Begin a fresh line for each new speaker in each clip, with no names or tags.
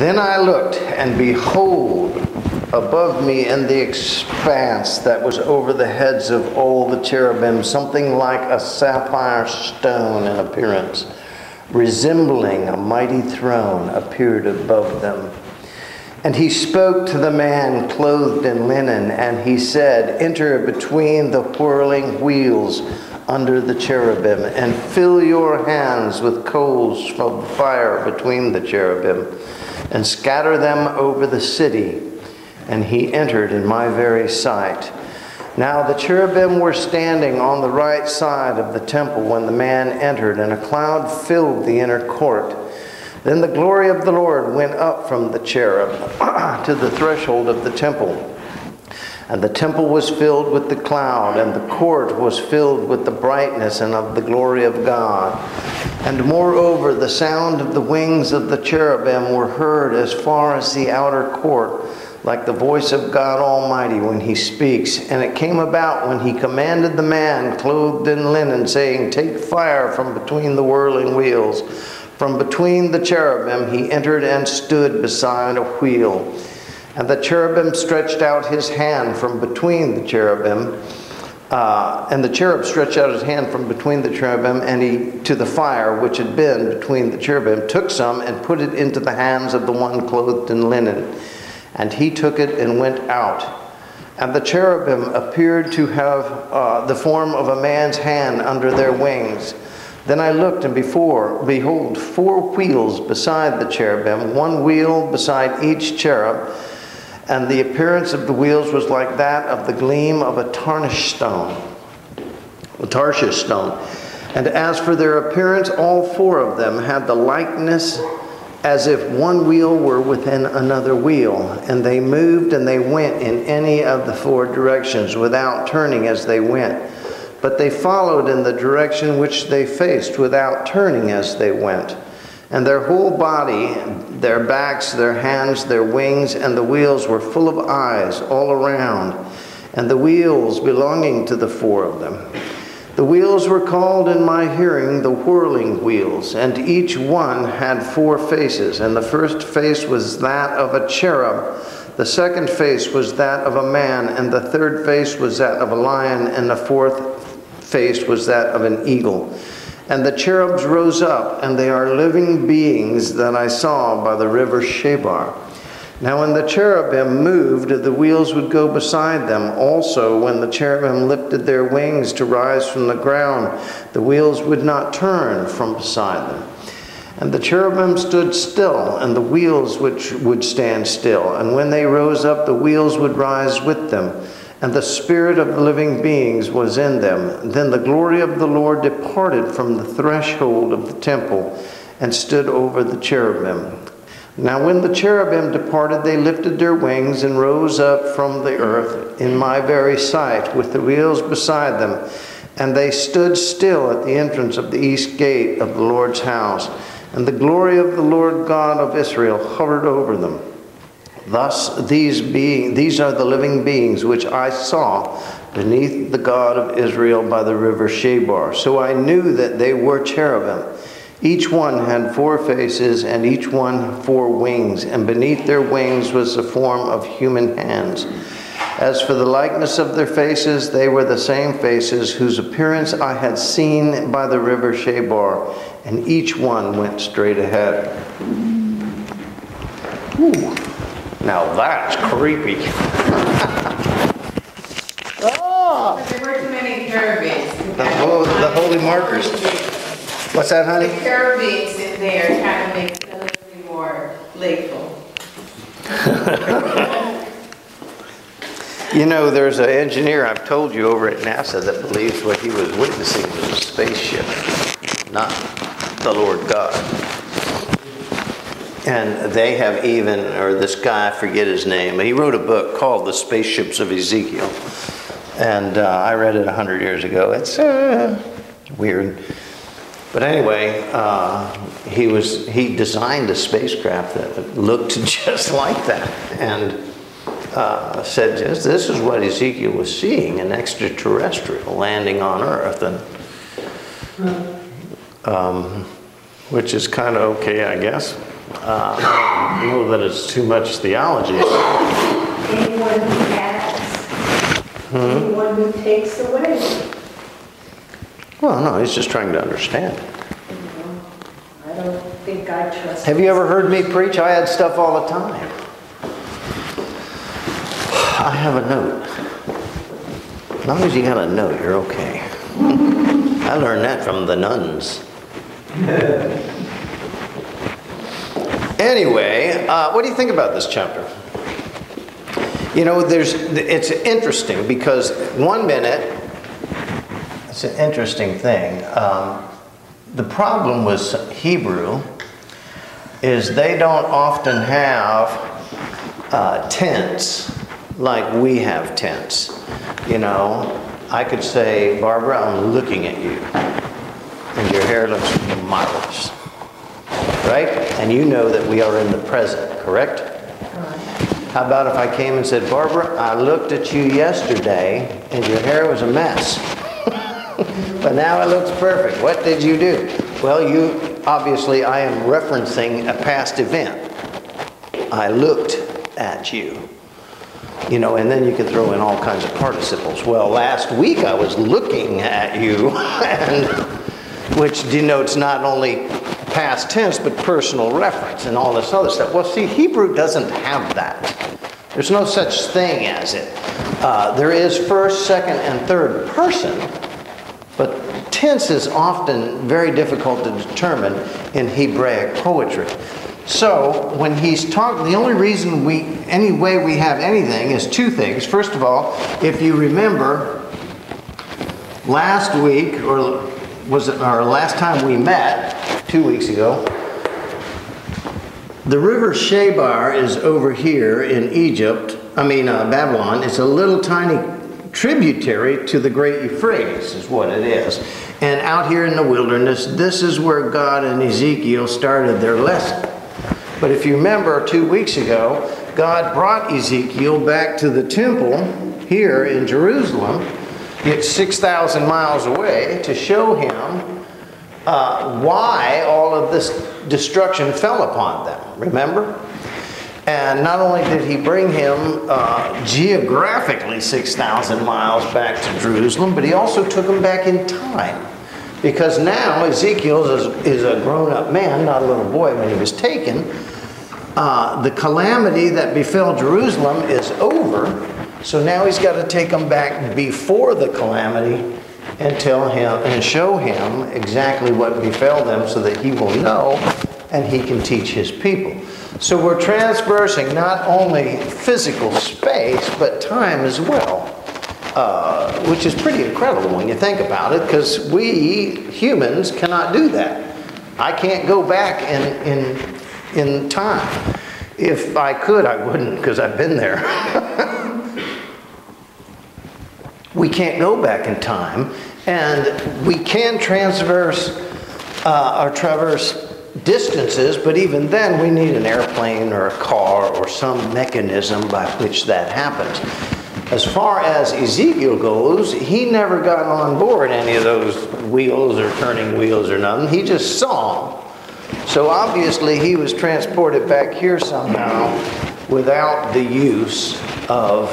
Then I looked, and behold, above me in the expanse that was over the heads of all the cherubim, something like a sapphire stone in appearance, resembling a mighty throne, appeared above them. And he spoke to the man clothed in linen, and he said, Enter between the whirling wheels under the cherubim, and fill your hands with coals of fire between the cherubim and scatter them over the city. And he entered in my very sight. Now the cherubim were standing on the right side of the temple when the man entered, and a cloud filled the inner court. Then the glory of the Lord went up from the cherub to the threshold of the temple. And the temple was filled with the cloud, and the court was filled with the brightness and of the glory of God. And moreover, the sound of the wings of the cherubim were heard as far as the outer court, like the voice of God Almighty when he speaks. And it came about when he commanded the man clothed in linen, saying, Take fire from between the whirling wheels. From between the cherubim he entered and stood beside a wheel. And the cherubim stretched out his hand from between the cherubim. Uh, and the cherub stretched out his hand from between the cherubim and he to the fire which had been between the cherubim took some and put it into the hands of the one clothed in linen and he took it and went out and the cherubim appeared to have uh, the form of a man's hand under their wings then i looked and before behold four wheels beside the cherubim one wheel beside each cherub and the appearance of the wheels was like that of the gleam of a tarnished stone, a Tarshish stone. And as for their appearance, all four of them had the likeness as if one wheel were within another wheel, and they moved and they went in any of the four directions without turning as they went. But they followed in the direction which they faced without turning as they went. And their whole body, their backs, their hands, their wings, and the wheels were full of eyes all around, and the wheels belonging to the four of them. The wheels were called in my hearing the whirling wheels, and each one had four faces. And the first face was that of a cherub, the second face was that of a man, and the third face was that of a lion, and the fourth face was that of an eagle. And the cherubs rose up, and they are living beings that I saw by the river Chebar. Now, when the cherubim moved, the wheels would go beside them. Also, when the cherubim lifted their wings to rise from the ground, the wheels would not turn from beside them. And the cherubim stood still, and the wheels which would stand still. And when they rose up, the wheels would rise with them and the spirit of the living beings was in them. Then the glory of the Lord departed from the threshold of the temple and stood over the cherubim. Now, when the cherubim departed, they lifted their wings and rose up from the earth in my very sight, with the wheels beside them. And they stood still at the entrance of the east gate of the Lord's house. And the glory of the Lord God of Israel hovered over them. Thus, these, being, these are the living beings which I saw beneath the God of Israel by the river Chebar. So I knew that they were cherubim. Each one had four faces, and each one four wings, and beneath their wings was the form of human hands. As for the likeness of their faces, they were the same faces whose appearance I had seen by the river Chebar, and each one went straight ahead. Ooh. Now that's creepy.
oh! There were too many cherubims.
The, the holy markers. What's that, honey?
The cherubims in there kind of make it a little more playful.
you know, there's an engineer I've told you over at NASA that believes what he was witnessing was a spaceship, not the Lord God. And they have even, or this guy, I forget his name, he wrote a book called The Spaceships of Ezekiel. And uh, I read it 100 years ago. It's uh, weird. But anyway, uh, he, was, he designed a spacecraft that looked just like that. And uh, said, this is what Ezekiel was seeing an extraterrestrial landing on Earth. And, um, which is kind of okay, I guess. Uh, I don't know that it's too much theology.
Anyone who adds, anyone who takes away.
Well, no, he's just trying to understand.
You know, I don't think I trust.
Have you ever heard me preach? I add stuff all the time. I have a note. As long as you got a note, you're okay. I learned that from the nuns. Anyway, uh, what do you think about this chapter? You know, there's it's interesting because one minute it's an interesting thing. Um, the problem with Hebrew is they don't often have uh, like we have tense. You know, I could say, Barbara, I'm looking at you, and your hair looks marvelous. Right? And you know that we are in the present, correct? How about if I came and said, Barbara, I looked at you yesterday and your hair was a mess. but now it looks perfect. What did you do? Well, you obviously, I am referencing a past event. I looked at you. You know, and then you can throw in all kinds of participles. Well, last week I was looking at you, and, which denotes not only past tense, but personal reference and all this other stuff. Well, see, Hebrew doesn't have that. There's no such thing as it. Uh, there is first, second, and third person, but tense is often very difficult to determine in Hebraic poetry. So when he's talking, the only reason we, any way we have anything is two things. First of all, if you remember, last week, or was it our last time we met, two weeks ago, the river Shebar is over here in Egypt, I mean uh, Babylon. It's a little tiny tributary to the great Euphrates, is what it is. And out here in the wilderness, this is where God and Ezekiel started their lesson. But if you remember two weeks ago, God brought Ezekiel back to the temple here in Jerusalem. It's 6,000 miles away to show him uh, why all of this destruction fell upon them. Remember? And not only did he bring him uh, geographically 6,000 miles back to Jerusalem, but he also took him back in time. Because now Ezekiel is, is a grown up man, not a little boy when he was taken. Uh, the calamity that befell Jerusalem is over, so now he's got to take him back before the calamity and tell him and show him exactly what befell them so that he will know and he can teach his people. So we're transversing not only physical space but time as well. Uh, which is pretty incredible when you think about it, because we humans cannot do that. I can't go back in, in, in time. If I could, I wouldn't, because I've been there. we can't go back in time, and we can transverse uh, or traverse distances, but even then we need an airplane or a car or some mechanism by which that happens. As far as Ezekiel goes, he never got on board any of those wheels or turning wheels or nothing. He just saw them. So obviously he was transported back here somehow without the use of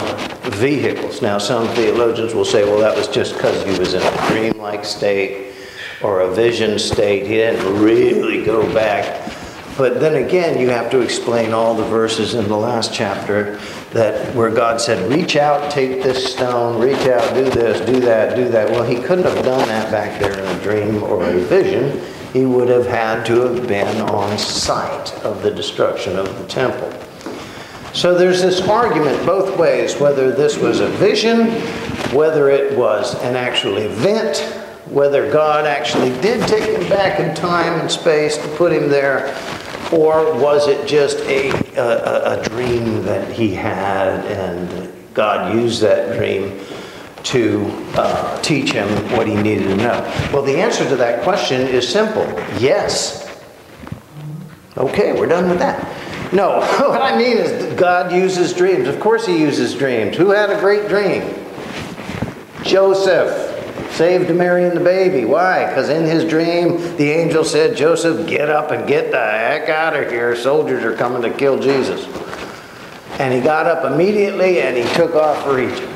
vehicles. Now some theologians will say, well, that was just because he was in a dreamlike state or a vision state. He didn't really go back. But then again, you have to explain all the verses in the last chapter that where God said, reach out, take this stone, reach out, do this, do that, do that. Well, he couldn't have done that back there in a dream or a vision. He would have had to have been on site of the destruction of the temple. So there's this argument both ways whether this was a vision, whether it was an actual event, whether God actually did take him back in time and space to put him there, or was it just a, a, a dream that he had and God used that dream to uh, teach him what he needed to know? Well, the answer to that question is simple yes. Okay, we're done with that. No, what I mean is God uses dreams. Of course, He uses dreams. Who had a great dream? Joseph. saved Mary and the baby. Why? Because in his dream, the angel said, Joseph, get up and get the heck out of here. Soldiers are coming to kill Jesus. And he got up immediately and he took off for Egypt.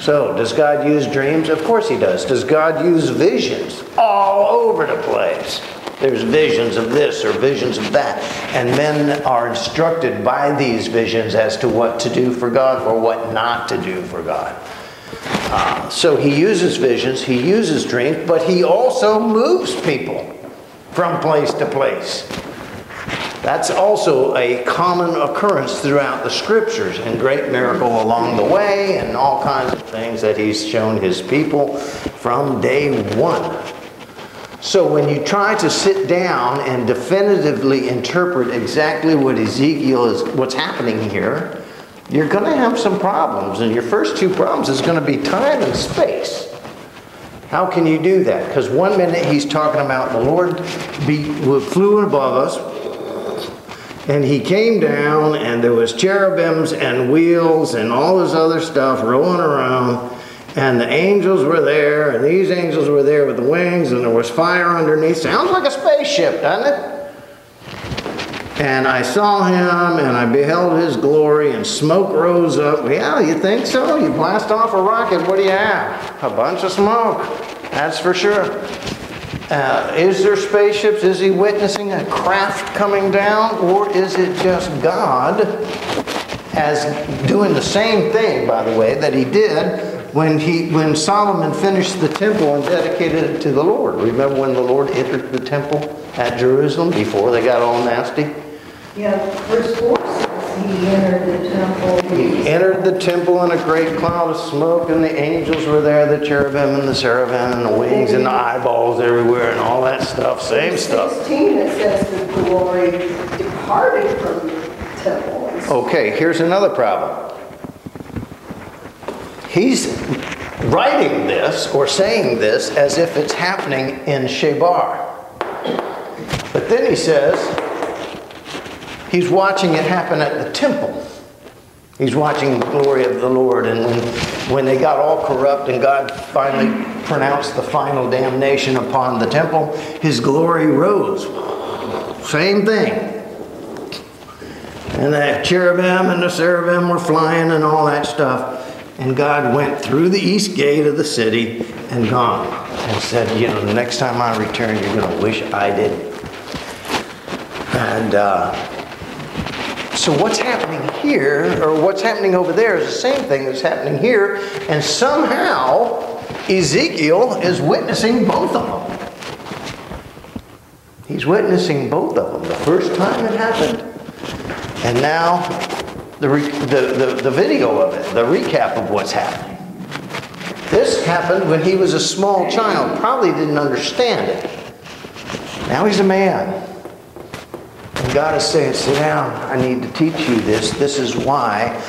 So, does God use dreams? Of course he does. Does God use visions? All over the place. There's visions of this or visions of that. And men are instructed by these visions as to what to do for God or what not to do for God. Uh, so he uses visions, he uses dreams, but he also moves people from place to place. That's also a common occurrence throughout the scriptures and great miracle along the way and all kinds of things that he's shown his people from day one. So when you try to sit down and definitively interpret exactly what Ezekiel is what's happening here, you're going to have some problems. And your first two problems is going to be time and space. How can you do that? Because one minute he's talking about the Lord be, flew above us, and he came down, and there was cherubims and wheels and all this other stuff rolling around, and the angels were there, and these angels were there with the wings, and there was fire underneath. Sounds like a spaceship, doesn't it? And I saw him and I beheld his glory, and smoke rose up. Yeah, you think so? You blast off a rocket, what do you have? A bunch of smoke, that's for sure. Uh, is there spaceships? Is he witnessing a craft coming down? Or is it just God as doing the same thing, by the way, that he did when, he, when Solomon finished the temple and dedicated it to the Lord? Remember when the Lord entered the temple at Jerusalem before they got all nasty?
Yeah, verse 4 says he entered the temple.
He entered the temple in a great cloud of smoke, and the angels were there, the cherubim and the seraphim, and the wings and the eyeballs everywhere, and all that stuff. Same stuff.
16, it says the glory departed from the temple.
Okay, here's another problem. He's writing this or saying this as if it's happening in Shebar. But then he says he's watching it happen at the temple. He's watching the glory of the Lord. And when, when they got all corrupt and God finally pronounced the final damnation upon the temple, his glory rose. Same thing. And the cherubim and the seraphim were flying and all that stuff. And God went through the east gate of the city and gone and said, You know, the next time I return, you're going to wish I did. And uh, so, what's happening here, or what's happening over there, is the same thing that's happening here. And somehow, Ezekiel is witnessing both of them. He's witnessing both of them. The first time it happened, and now the, the, the, the video of it, the recap of what's happening. This happened when he was a small child, probably didn't understand it. Now he's a man. And God is saying, Sit down, I need to teach you this. This is why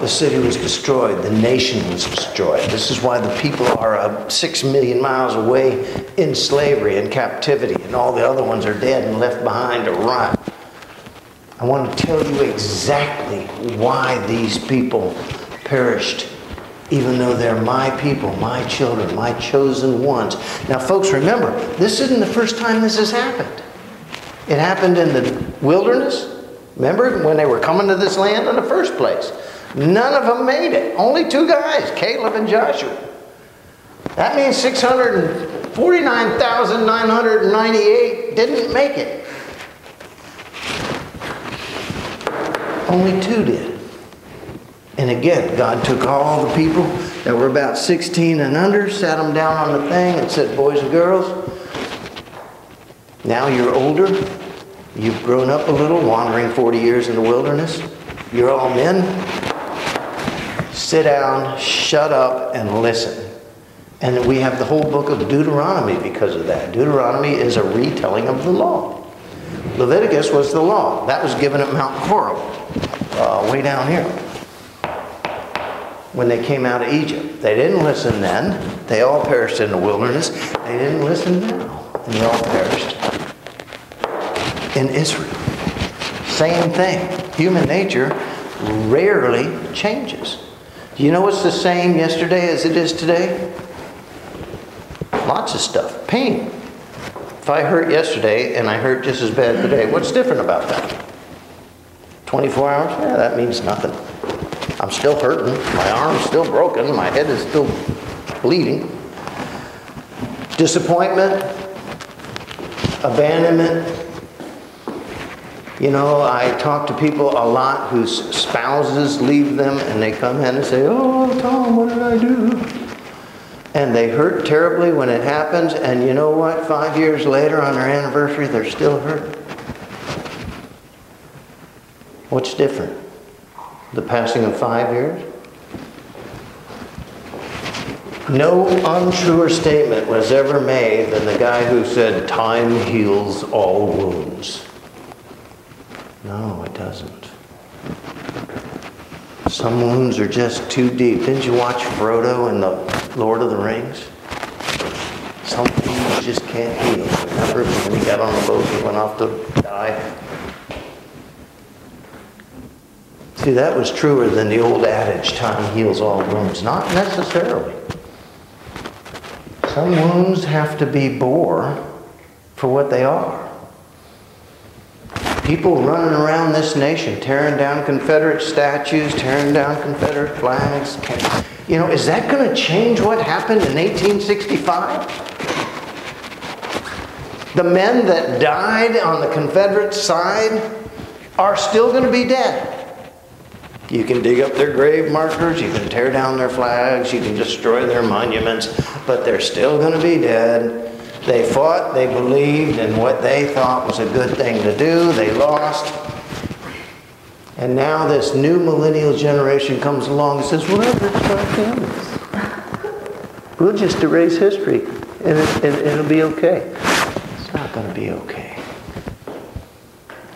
the city was destroyed, the nation was destroyed. This is why the people are uh, six million miles away in slavery and captivity, and all the other ones are dead and left behind to rot. I want to tell you exactly why these people perished, even though they're my people, my children, my chosen ones. Now, folks, remember, this isn't the first time this has happened. It happened in the wilderness. Remember when they were coming to this land in the first place? None of them made it. Only two guys, Caleb and Joshua. That means 649,998 didn't make it. Only two did. And again, God took all the people that were about 16 and under, sat them down on the thing, and said, Boys and girls, now you're older. You've grown up a little, wandering 40 years in the wilderness. You're all men. Sit down, shut up, and listen. And we have the whole book of Deuteronomy because of that. Deuteronomy is a retelling of the law. Leviticus was the law. That was given at Mount Horeb, uh, way down here, when they came out of Egypt. They didn't listen then. They all perished in the wilderness. They didn't listen now. And they all perished in Israel. Same thing. Human nature rarely changes. You know it's the same yesterday as it is today? Lots of stuff. Pain. If I hurt yesterday and I hurt just as bad today, what's different about that? 24 hours? Yeah, that means nothing. I'm still hurting. My arm's still broken. My head is still bleeding. Disappointment, abandonment. You know, I talk to people a lot whose spouses leave them and they come in and say, Oh, Tom, what did I do? And they hurt terribly when it happens, and you know what? Five years later on their anniversary, they're still hurt. What's different? The passing of five years? No untruer statement was ever made than the guy who said, Time heals all wounds. No, it doesn't. Some wounds are just too deep. Didn't you watch Frodo in the Lord of the Rings? Some wounds just can't heal. Remember when he got on the boat and went off to die? See, that was truer than the old adage, time heals all wounds. Not necessarily. Some wounds have to be bore for what they are. People running around this nation, tearing down Confederate statues, tearing down Confederate flags. You know, is that going to change what happened in 1865? The men that died on the Confederate side are still going to be dead. You can dig up their grave markers, you can tear down their flags, you can destroy their monuments, but they're still going to be dead. They fought, they believed in what they thought was a good thing to do, they lost. And now this new millennial generation comes along and says, whatever, it's our families. We'll just erase history and, it, and it'll be okay. It's not going to be okay.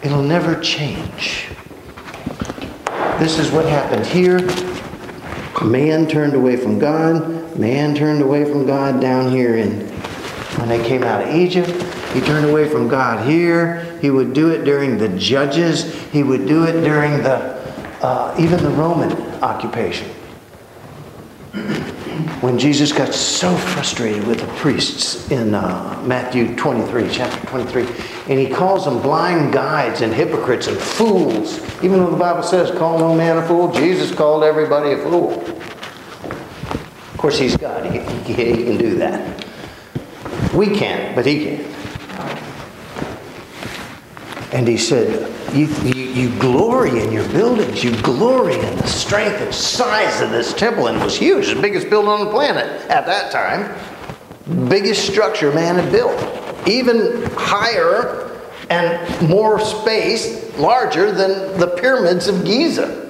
It'll never change. This is what happened here. Man turned away from God. Man turned away from God down here And when they came out of Egypt. He turned away from God here. He would do it during the judges. He would do it during the uh, even the Roman occupation. When Jesus got so frustrated with the priests in uh, Matthew 23, chapter 23, and he calls them blind guides and hypocrites and fools. Even though the Bible says, call no man a fool, Jesus called everybody a fool. Of course, he's God, he, he, he can do that. We can't, but he can. And he said, you, you, you, glory in your buildings. You glory in the strength and size of this temple. And it was huge, the biggest building on the planet at that time. Biggest structure man had built. Even higher and more space, larger than the pyramids of Giza.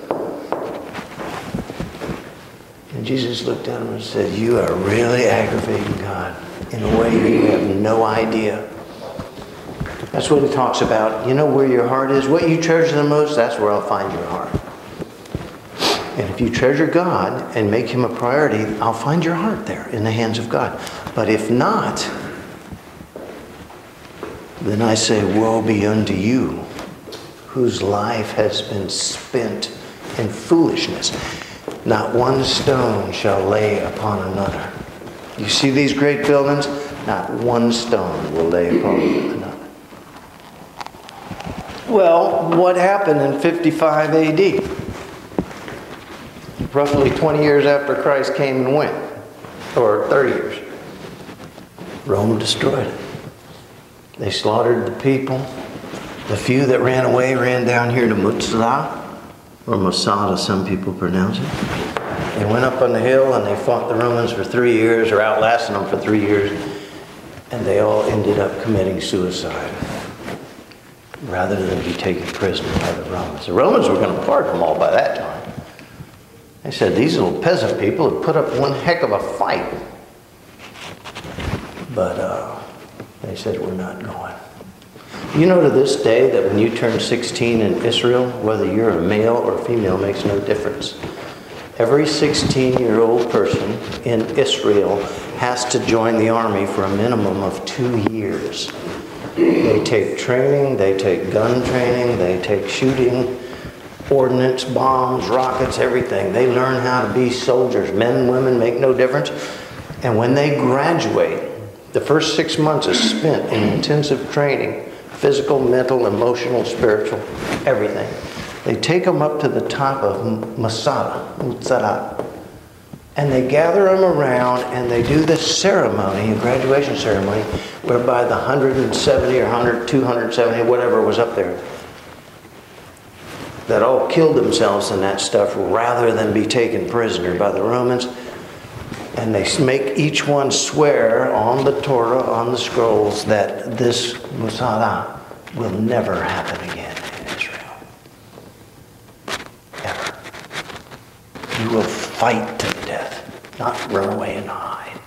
And Jesus looked at him and said, You are really aggravating God in a way you have no idea. That's what he talks about. You know where your heart is? What you treasure the most, that's where I'll find your heart. And if you treasure God and make him a priority, I'll find your heart there in the hands of God. But if not, then I say, Woe be unto you, whose life has been spent in foolishness. Not one stone shall lay upon another. You see these great buildings? Not one stone will lay upon another. Well, what happened in 55 AD? Roughly 20 years after Christ came and went, or 30 years. Rome destroyed it. They slaughtered the people. The few that ran away ran down here to Mutzlah, or Masada, some people pronounce it. They went up on the hill and they fought the Romans for three years, or outlasted them for three years, and they all ended up committing suicide rather than be taken prisoner by the Romans. The Romans were going to pardon them all by that time. They said these little peasant people had put up one heck of a fight. But uh, they said, we're not going. You know to this day that when you turn 16 in Israel, whether you're a male or a female makes no difference. Every 16 year old person in Israel has to join the army for a minimum of two years. They take training, they take gun training, they take shooting, ordnance, bombs, rockets, everything. They learn how to be soldiers. Men women make no difference. And when they graduate, The first six months is spent in intensive training physical, mental, emotional, spiritual, everything. They take them up to the top of Masada, Masada, and they gather them around and they do this ceremony, a graduation ceremony, whereby the 170 or 100, 270, whatever was up there, that all killed themselves in that stuff rather than be taken prisoner by the Romans. And they make each one swear on the Torah, on the scrolls, that this Musada will never happen again in Israel. Ever. You will fight death, not run away and hide.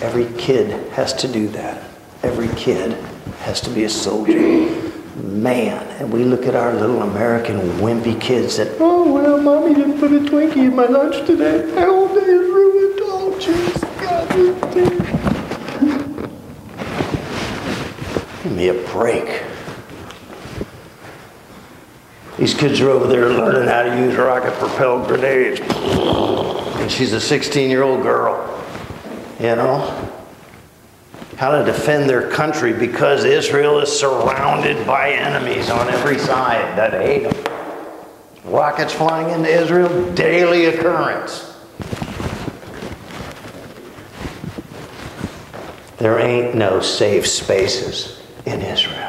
Every kid has to do that. Every kid has to be a soldier. Man, and we look at our little American wimpy kids that, oh, well, mommy didn't put a Twinkie in my lunch today. My whole day is ruined. Oh, jeez, God, Give me a break. These kids are over there learning how to use rocket propelled grenades. And she's a 16 year old girl. You know? How to defend their country because Israel is surrounded by enemies on every side that hate them. Rockets flying into Israel, daily occurrence. There ain't no safe spaces in Israel.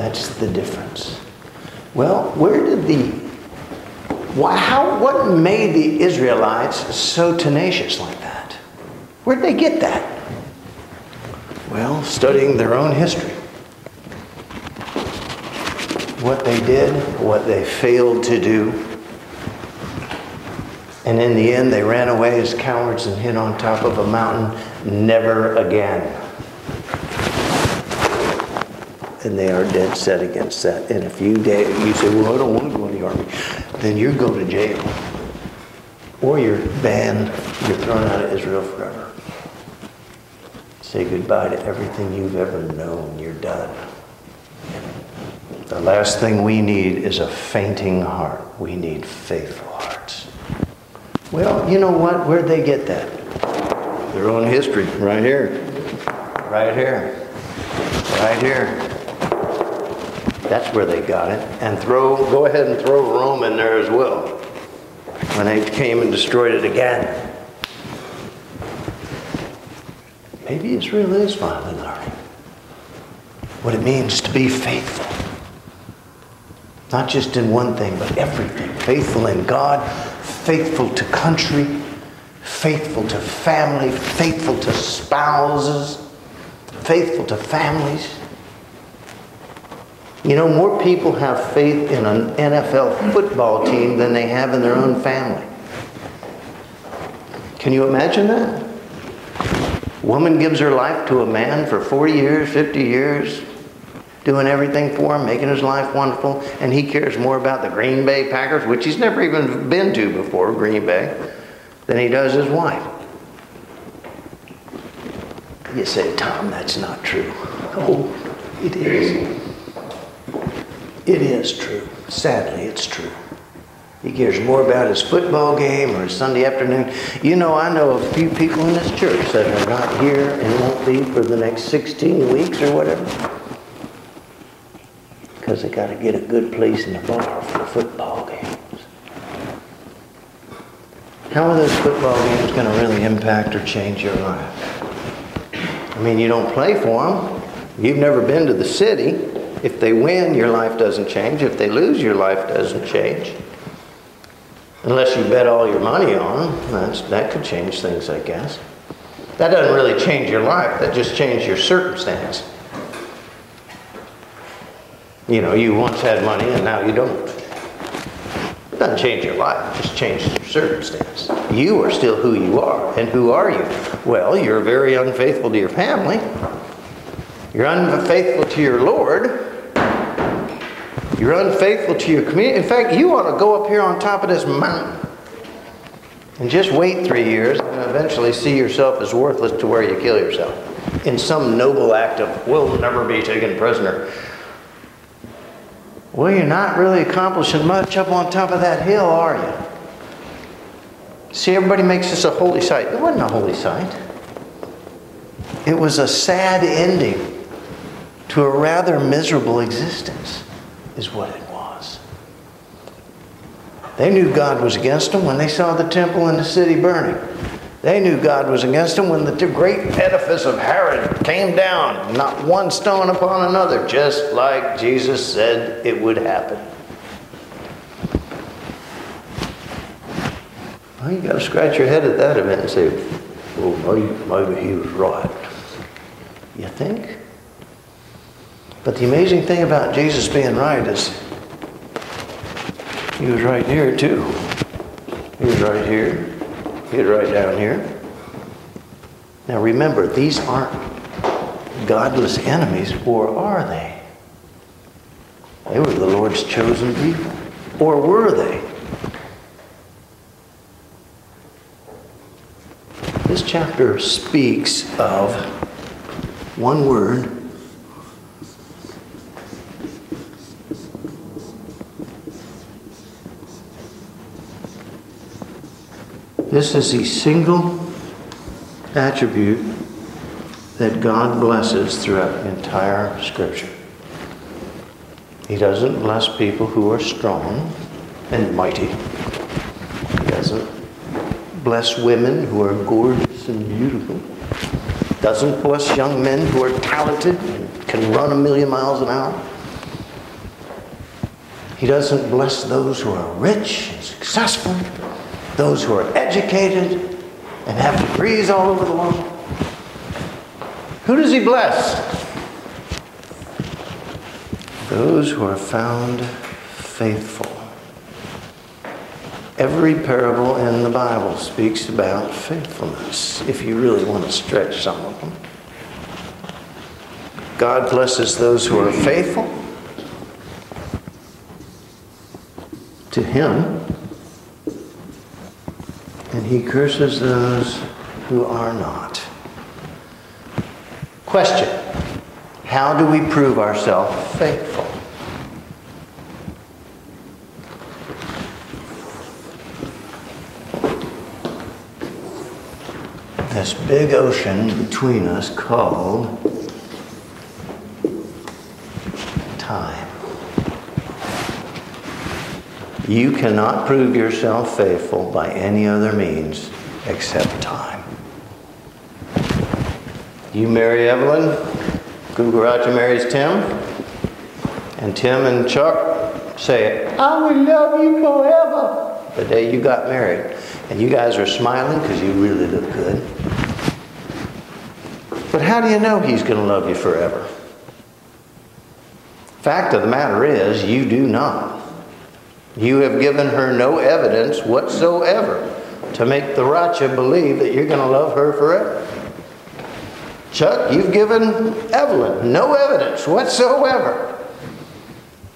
That's the difference. Well, where did the why, how, what made the Israelites so tenacious like that? Where'd they get that? Well, studying their own history. What they did, what they failed to do. And in the end, they ran away as cowards and hid on top of a mountain, never again. And they are dead set against that. And if you, you say, well, I don't want to go in the army then you go to jail. Or you're banned, you're thrown out of Israel forever. Say goodbye to everything you've ever known. You're done. The last thing we need is a fainting heart. We need faithful hearts. Well, you know what? Where'd they get that? Their own history, right here. Right here. Right here. That's where they got it. And throw, go ahead and throw Rome in there as well. When they came and destroyed it again. Maybe Israel is finally learning what it means to be faithful. Not just in one thing, but everything. Faithful in God, faithful to country, faithful to family, faithful to spouses, faithful to families. You know, more people have faith in an NFL football team than they have in their own family. Can you imagine that? woman gives her life to a man for 40 years, 50 years, doing everything for him, making his life wonderful, and he cares more about the Green Bay Packers, which he's never even been to before, Green Bay, than he does his wife. You say, Tom, that's not true. Oh, it is. It is true. Sadly, it's true. He cares more about his football game or his Sunday afternoon. You know, I know a few people in this church that are not here and won't be for the next 16 weeks or whatever. Because they got to get a good place in the bar for the football games. How are those football games going to really impact or change your life? I mean, you don't play for them. You've never been to the city. If they win, your life doesn't change. If they lose, your life doesn't change. Unless you bet all your money on them, that could change things, I guess. That doesn't really change your life, that just changes your circumstance. You know, you once had money and now you don't. It doesn't change your life, it just changes your circumstance. You are still who you are. And who are you? Well, you're very unfaithful to your family. You're unfaithful to your Lord. You're unfaithful to your community. In fact, you ought to go up here on top of this mountain and just wait three years and eventually see yourself as worthless to where you kill yourself in some noble act of, will never be taken prisoner. Well, you're not really accomplishing much up on top of that hill, are you? See, everybody makes this a holy site. It wasn't a holy site. It was a sad ending to a rather miserable existence, is what it was. They knew God was against them when they saw the temple and the city burning. They knew God was against them when the great edifice of Herod came down, not one stone upon another, just like Jesus said it would happen. Well, you got to scratch your head at that event and say, well, maybe, maybe he was right. You think? But the amazing thing about Jesus being right is he was right here too. He was right here. He was right down here. Now remember, these aren't godless enemies, or are they? They were the Lord's chosen people. Or were they? This chapter speaks of one word. This is the single attribute that God blesses throughout the entire Scripture. He doesn't bless people who are strong and mighty. He doesn't bless women who are gorgeous and beautiful. Doesn't bless young men who are talented and can run a million miles an hour. He doesn't bless those who are rich and successful, those who are educated and have degrees all over the world. Who does he bless? Those who are found faithful. Every parable in the Bible speaks about faithfulness, if you really want to stretch some of them. God blesses those who are faithful to Him, He curses those who are not. Question How do we prove ourselves faithful? this big ocean between us called time. You cannot prove yourself faithful by any other means except time. You marry Evelyn, Cucaracha marries Tim, and Tim and Chuck say, I will love you forever the day you got married. And you guys are smiling because you really look good. But how do you know he's going to love you forever? Fact of the matter is, you do not. You have given her no evidence whatsoever to make the Racha believe that you're going to love her forever. Chuck, you've given Evelyn no evidence whatsoever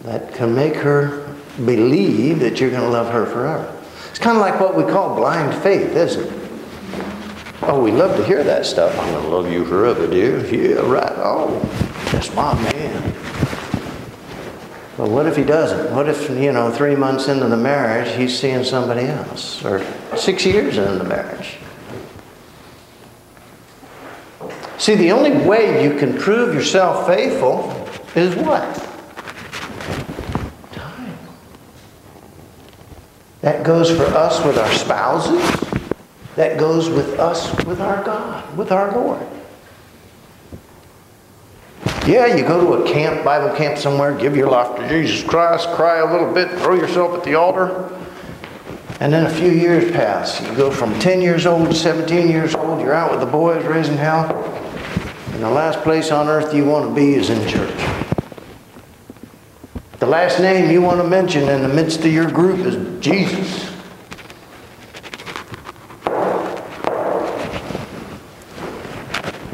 that can make her believe that you're going to love her forever. It's kind of like what we call blind faith, isn't it? Oh, we love to hear that stuff. I'm going to love you forever, dear. Yeah, right. Oh, that's my man. But what if he doesn't? What if, you know, three months into the marriage, he's seeing somebody else? Or six years into the marriage? See, the only way you can prove yourself faithful is what? Time. That goes for us with our spouses that goes with us, with our God, with our Lord. Yeah, you go to a camp, Bible camp somewhere, give your life to Jesus Christ, cry a little bit, throw yourself at the altar, and then a few years pass. You go from 10 years old to 17 years old, you're out with the boys raising hell, and the last place on earth you want to be is in church. The last name you want to mention in the midst of your group is Jesus.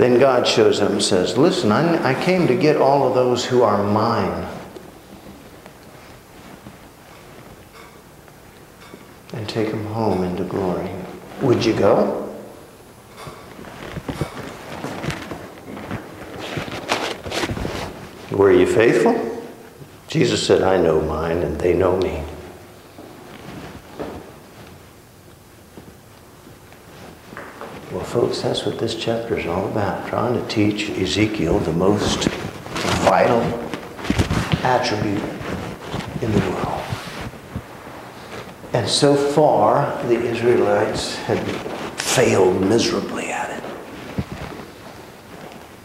Then God shows up and says, Listen, I, I came to get all of those who are mine. And take them home into glory. Would you go? Were you faithful? Jesus said, I know mine and they know me. Folks, that's what this chapter is all about. Trying to teach Ezekiel the most vital attribute in the world. And so far, the Israelites had failed miserably at it.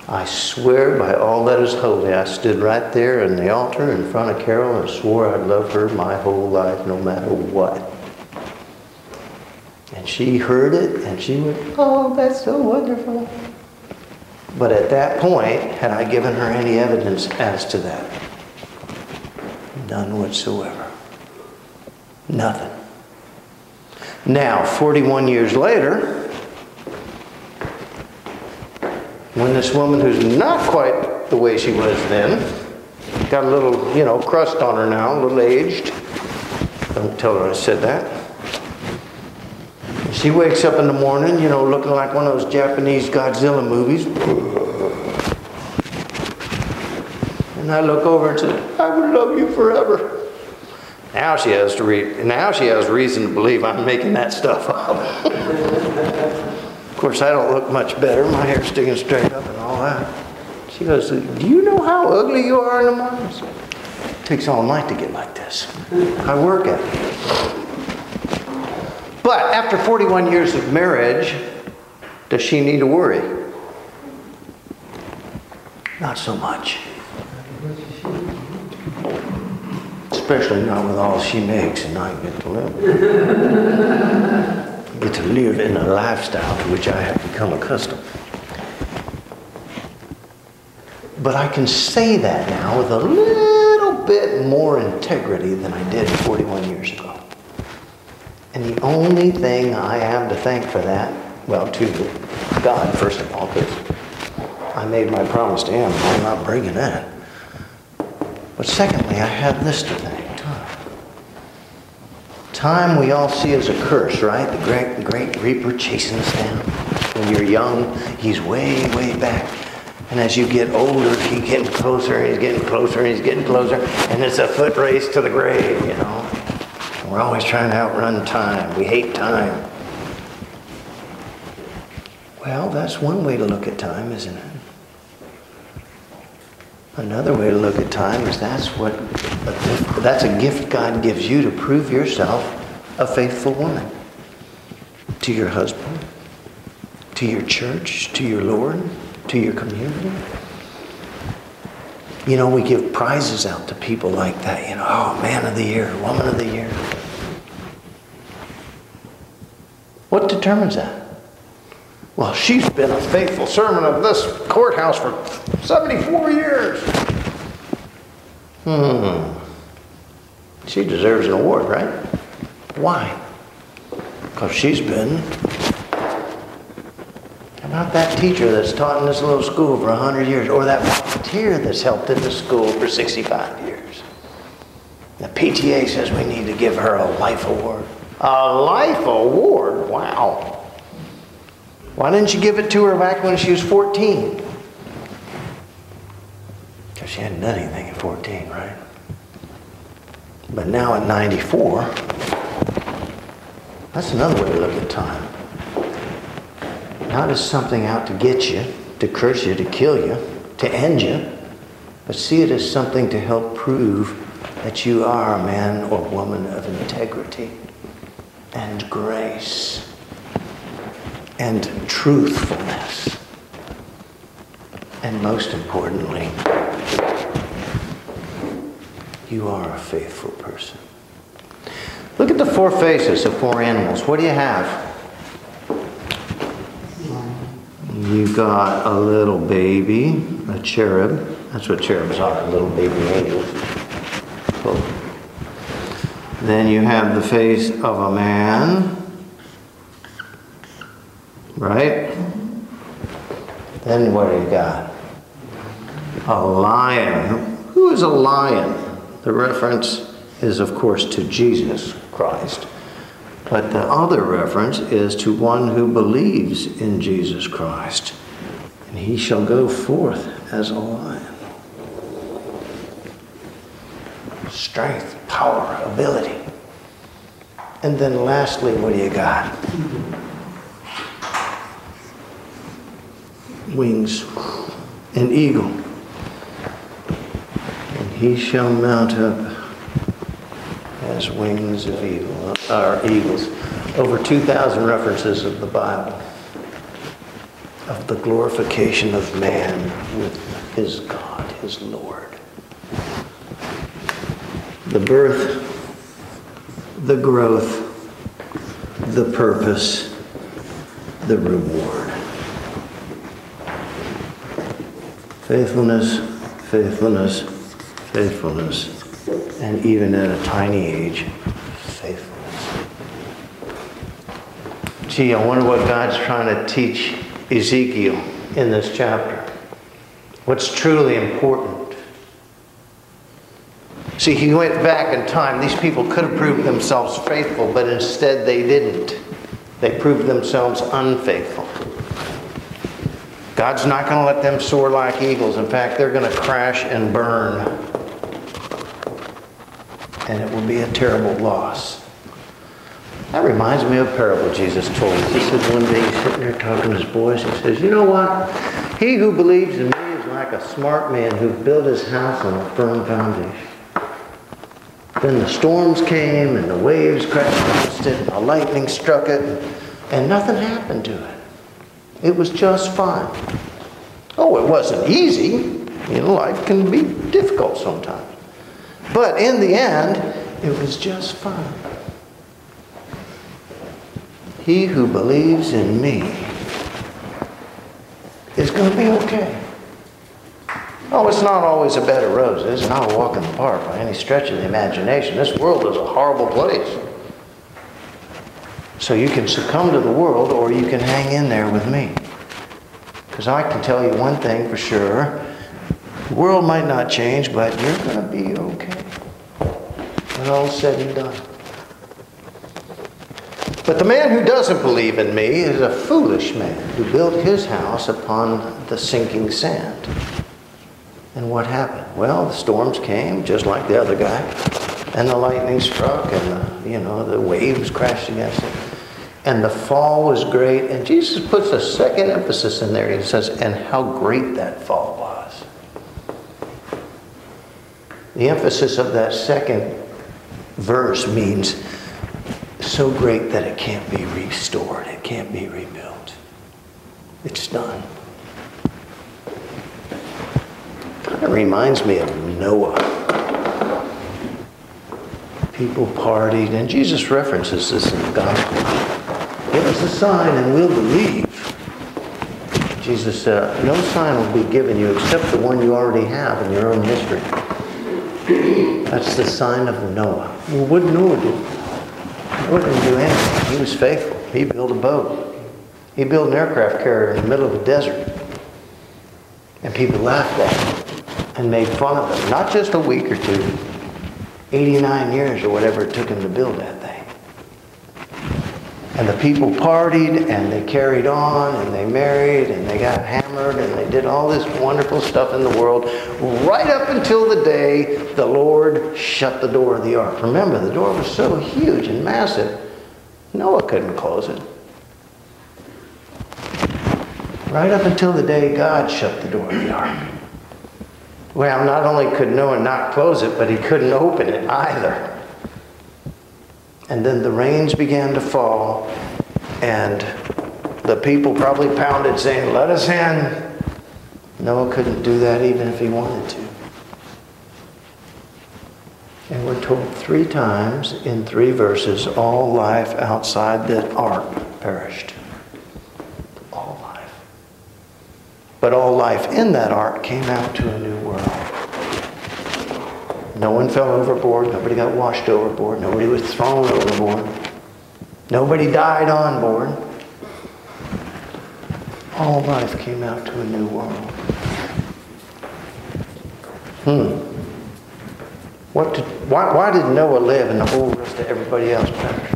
I swear by all that is holy, I stood right there in the altar in front of Carol and swore I'd love her my whole life, no matter what. She heard it and she went, Oh, that's so wonderful. But at that point, had I given her any evidence as to that? None whatsoever. Nothing. Now, 41 years later, when this woman who's not quite the way she was then, got a little, you know, crust on her now, a little aged. Don't tell her I said that. She wakes up in the morning, you know, looking like one of those Japanese Godzilla movies. And I look over and say, I would love you forever. Now she has to read. Now she has reason to believe I'm making that stuff up. of course, I don't look much better. My hair's sticking straight up and all that. She goes, "Do you know how ugly you are in the morning?" It takes all night to get like this. I work at it. But after 41 years of marriage, does she need to worry? Not so much. Especially not with all she makes and I get to live. get to live in a lifestyle to which I have become accustomed. But I can say that now with a little bit more integrity than I did 41 years ago. And the only thing I have to thank for that, well, to God, first of all, because I made my promise to Him. I'm not breaking that. But secondly, I have this to thank time. Time we all see as a curse, right? The great, the great reaper chasing us down. When you're young, he's way, way back. And as you get older, he's getting closer, and he's getting closer, and he's getting closer. And it's a foot race to the grave, you know. We're always trying to outrun time. We hate time. Well, that's one way to look at time, isn't it? Another way to look at time is that's what that's a gift God gives you to prove yourself a faithful woman to your husband, to your church, to your Lord, to your community. You know, we give prizes out to people like that. You know, oh, man of the year, woman of the year. What determines that? Well, she's been a faithful servant of this courthouse for 74 years. Hmm. She deserves an award, right? Why? Because she's been. How about that teacher that's taught in this little school for 100 years? Or that volunteer that's helped in the school for 65 years? The PTA says we need to give her a life award. A life award? Wow. Why didn't you give it to her back when she was 14? Because she hadn't done anything at 14, right? But now at 94, that's another way to look at time. Not as something out to get you, to curse you, to kill you, to end you, but see it as something to help prove that you are a man or woman of integrity and grace and truthfulness. And most importantly, you are a faithful person. Look at the four faces of four animals. What do you have? You got a little baby, a cherub. That's what cherubs are, little baby angels. Then you have the face of a man right? Then what do you got? A lion. Who is a lion? The reference is, of course, to Jesus Christ. But the other reference is to one who believes in Jesus Christ. And he shall go forth as a lion. Strength, power, ability. And then lastly, what do you got? wings, an eagle. And he shall mount up as wings of eagle, or eagles. Over 2,000 references of the Bible of the glorification of man with his God, his Lord. The birth, the growth, the purpose, the reward. Faithfulness, faithfulness, faithfulness, and even at a tiny age, faithfulness. Gee, I wonder what God's trying to teach Ezekiel in this chapter. What's truly important. See, he went back in time. These people could have proved themselves faithful, but instead they didn't. They proved themselves unfaithful. God's not going to let them soar like eagles. In fact, they're going to crash and burn. And it will be a terrible loss. That reminds me of a parable Jesus told. He said one day he's sitting there talking to his boys. He says, You know what? He who believes in me is like a smart man who built his house on a firm foundation. Then the storms came and the waves crashed against it and the lightning struck it and nothing happened to it. It was just fine. Oh, it wasn't easy. You know, life can be difficult sometimes. But in the end, it was just fine. He who believes in me is going to be okay. Oh, it's not always a bed of roses. It's not a walk in the park by any stretch of the imagination. This world is a horrible place. So you can succumb to the world or you can hang in there with me. Because I can tell you one thing for sure. The world might not change, but you're going to be okay. When all's said and done. But the man who doesn't believe in me is a foolish man who built his house upon the sinking sand. And what happened? Well, the storms came, just like the other guy, and the lightning struck, and the, you know the waves crashed against it, and the fall was great. And Jesus puts a second emphasis in there. He says, "And how great that fall was." The emphasis of that second verse means so great that it can't be restored, it can't be rebuilt. It's done. Of reminds me of Noah. People partied, and Jesus references this in the gospel. Give us a sign and we'll believe. Jesus said, No sign will be given you except the one you already have in your own history. That's the sign of Noah. Well, what did Noah do? Noah didn't do anything. He was faithful. He built a boat. He built an aircraft carrier in the middle of the desert. And people laughed at him and made fun of him. Not just a week or two. 89 years or whatever it took him to build that thing. And the people partied and they carried on and they married and they got hammered and they did all this wonderful stuff in the world right up until the day the Lord shut the door of the ark. Remember, the door was so huge and massive, Noah couldn't close it. Right up until the day God shut the door of the ark. Well, not only could Noah not close it, but he couldn't open it either. And then the rains began to fall, and the people probably pounded, saying, Let us in. Noah couldn't do that even if he wanted to. And we're told three times in three verses all life outside that ark perished. All life. But all life in that ark came out to a new world. No one fell overboard. Nobody got washed overboard. Nobody was thrown overboard. Nobody died on board. All life came out to a new world. Hmm. What did, why, why did Noah live and the whole rest of everybody else perish?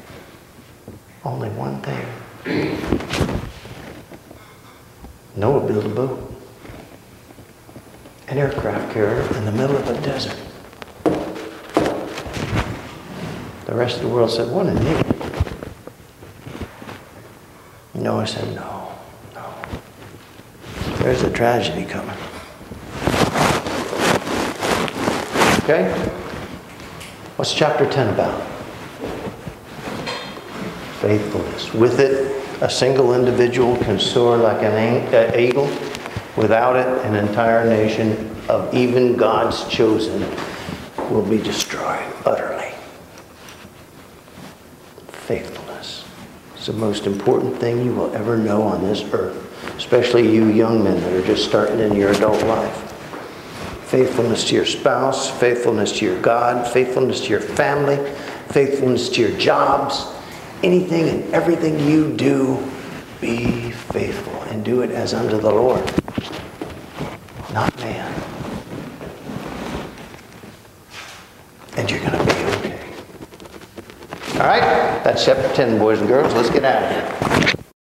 Only one thing. Noah built a boat, an aircraft carrier in the middle of a desert. The rest of the world said, What an idiot. Noah said, No, no. There's a tragedy coming. Okay? What's chapter 10 about? Faithfulness. With it, a single individual can soar like an uh, eagle. Without it, an entire nation of even God's chosen will be destroyed utterly. Faithfulness. It's the most important thing you will ever know on this earth, especially you young men that are just starting in your adult life. Faithfulness to your spouse, faithfulness to your God, faithfulness to your family, faithfulness to your jobs, anything and everything you do, be faithful and do it as unto the Lord, not man. And you're going to be okay. All right? That's chapter 10, boys and girls. Let's get out of here.